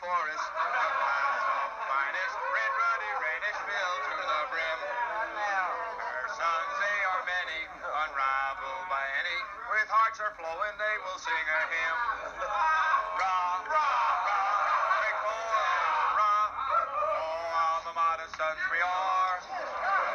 forest of miles of finest, red, ruddy, Rhenish filled to the brim. Her songs they are many, unrivaled by any. With hearts are flowing, they will sing a hymn. Rah, rah, rah, big boy, rah. Oh, alma mater sons we are.